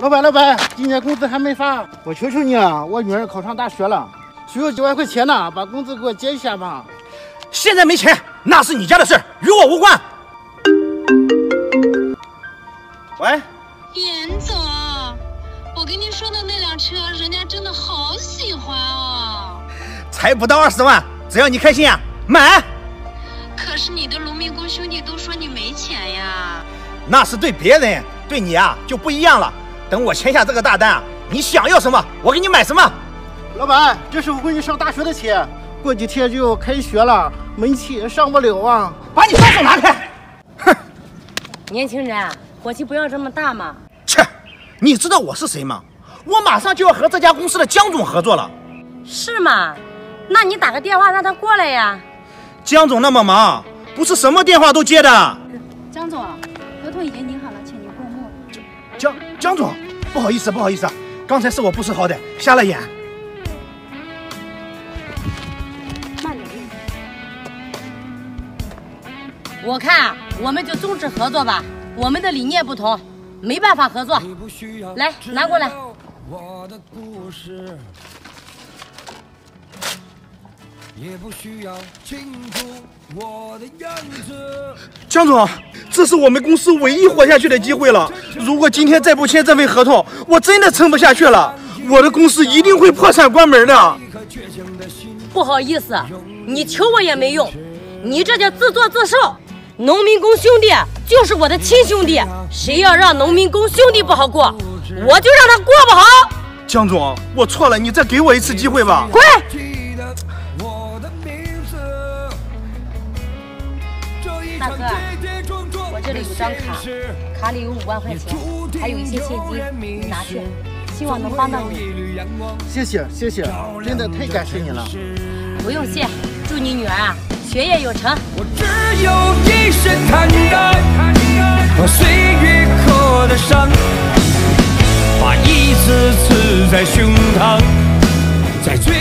老板，老板，今年工资还没发，我求求你了，我女儿考上大学了，需要几万块钱呢，把工资给我结一下吧。现在没钱，那是你家的事儿，与我无关。喂，严总，我跟你说的那辆车，人家真的好喜欢哦。才不到二十万，只要你开心啊，买。可是你的农民工兄弟都说你没钱呀。那是对别人，对你啊就不一样了。等我签下这个大单，你想要什么，我给你买什么。老板，这是我闺女上大学的钱，过几天就要开学了，没钱上不了啊！把你双手拿开！哼，年轻人，火气不要这么大嘛。切，你知道我是谁吗？我马上就要和这家公司的江总合作了。是吗？那你打个电话让他过来呀。江总那么忙，不是什么电话都接的。江总，合同已经拟好了，请您过目。江江总，不好意思，不好意思，刚才是我不识好歹，瞎了眼。慢点。我看我们就终止合作吧，我们的理念不同，没办法合作。来，拿过来。也不需要庆祝我的样子。江总，这是我们公司唯一活下去的机会了。如果今天再不签这份合同，我真的撑不下去了。我的公司一定会破产关门的。不好意思，你求我也没用，你这叫自作自受。农民工兄弟就是我的亲兄弟，谁要让农民工兄弟不好过，我就让他过不好。江总，我错了，你再给我一次机会吧。滚！大哥，我这里有张卡，卡里有五万块钱，还有一些现金，你拿去，希望能帮到你。谢谢谢谢，真的太感谢你了。不用谢，祝你女儿啊学业有成。我只有一身坦然，和岁月刻的伤，把一字刺在胸膛，在最。